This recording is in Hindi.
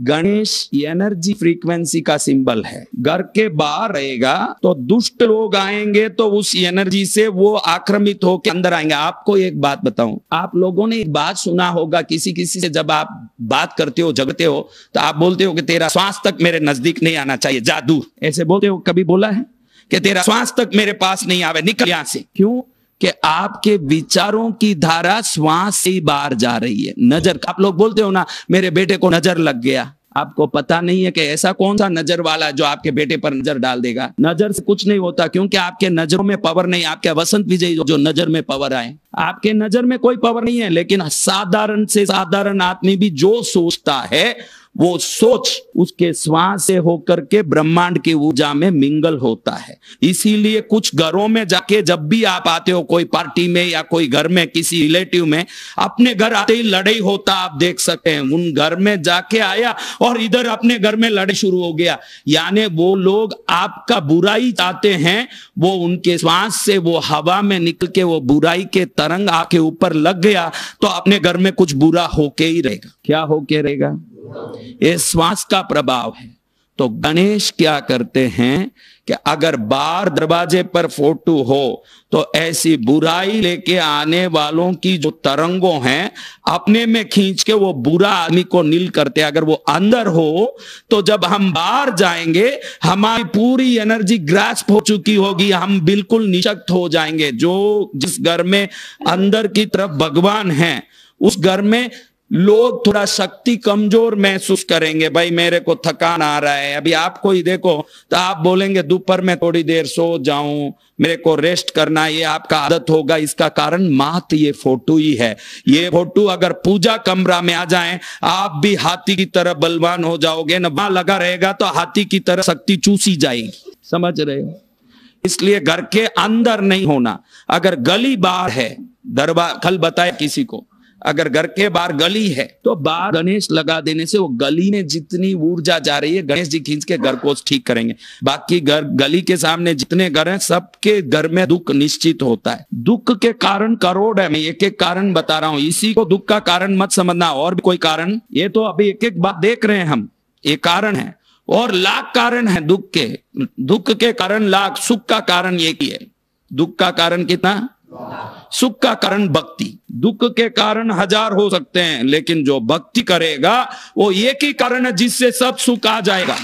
गणेश एनर्जी फ्रीक्वेंसी का सिंबल है। घर के बाहर रहेगा तो दुष्ट लोग आएँगे तो उस एनर्जी से वो आक्रमित होकर अंदर आएँगे। आपको एक बात बताऊँ, आप लोगों ने एक बात सुना होगा किसी किसी से जब आप बात करते हो, जगते हो तो आप बोलते हो कि तेरा श्वास तक मेरे नज़दीक नहीं आना चाहिए, जादू। ऐसे बोलते हो, कभी बोला है कि तेरा श्वास तक मेरे पास नहीं आवे, निकल यहाँ से। क्यों? कि आपके विचारों की धारा श्वास से ही बाहर जा रही है। नज़र, आप लोग बोलते हो ना, मेरे बेटे को नज़र लग गया। आपको पता नहीं है कि ऐसा कौन सा नज़र वाला जो आपके बेटे पर नज़र डाल देगा। नज़र से कुछ नहीं होता, क्योंकि आपके नज़रों में पावर नहीं, आपके वसंत विजय जो नज़र में पावर आए। आपके नज़र में कोई पावर नहीं है, लेकिन साधारण से साधारण आदमी भी जो सोचता है वो सोच उसके श्वास से होकर के ब्रह्मांड की ऊर्जा में मिंगल होता है। इसीलिए कुछ घरों में जाके जब भी आप आते हो, कोई पार्टी में या कोई घर में, किसी रिलेटिव में, अपने घर आते ही लड़ाई होता, आप देख सकते हैं। उन घर में जाके आया और इधर अपने घर में लड़ाई शुरू हो गया। यानी वो लोग आपका बुराई चाहते हैं, वो उनके श्वास से, वो हवा में निकल के, वो बुराई के तरंग आके ऊपर लग गया तो अपने घर में कुछ बुरा होके ही रहेगा। क्या होके रहेगा? ये श्वास का प्रभाव है। तो गणेश क्या करते हैं कि अगर बार दरवाजे पर फ़ोटो हो तो ऐसी बुराई लेके आने वालों की जो तरंगों हैं, अपने में खींच के वो बुरा आदमी को नील करते अगर वो अंदर हो तो जब हम बाहर जाएँगे, हमारी पूरी एनर्जी ग्रास्प हो चुकी होगी, हम बिल्कुल निशक्त हो जाएँगे। जो जिस घर में अंदर की तरफ़ भगवान है, उस घर में लोग थोड़ा शक्ति कमज़ोर महसूस करेंगे, भाई मेरे को थकान आ रहा है, अभी आपको ही देखो तो आप बोलेंगे, दोपहर में थोड़ी देर सो जाऊँ, मेरे को रेस्ट करना, ये आपका आदत होगा, इसका कारण मात ये फ़ोटो ही है। ये फ़ोटो अगर पूजा कमरा में आ जाए, आप भी हाथी की तरह बलवान हो जाओगे, न वहाँ लगा रहेगा तो हाथी की तरह शक्ति चूसी जाएगी। समझ रहे इसलिए घर के अंदर नहीं होना। अगर गली बाहर है दरबार कल बताया किसी को अगर घर के बाहर गली है तो बाहर गणेश लगा देने से वो गली में जितनी ऊर्जा जा रही है, गणेश जी खींच के घर को ठीक करेंगे। बाकी घर, गली के सामने जितने घर हैं, सबके घर में दुख निश्चित होता है। दुख के कारण करोड़ है, मैं एक एक कारण बता रहा हूँ। इसी को दुख का कारण मत समझना, और भी कोई कारण? ये तो अभी एक एक बात देख रहे हैं हम। ये कारण है, और लाख कारण है दुख के। दुख के कारण लाख, सुख का कारण एक ही है। दुख का कारण कितना? सुख का कारण भक्ति। दुख के कारण हज़ार हो सकते हैं, लेकिन जो भक्ति करेगा, वो एक ही कारण है जिससे सब सुख आ जाएगा।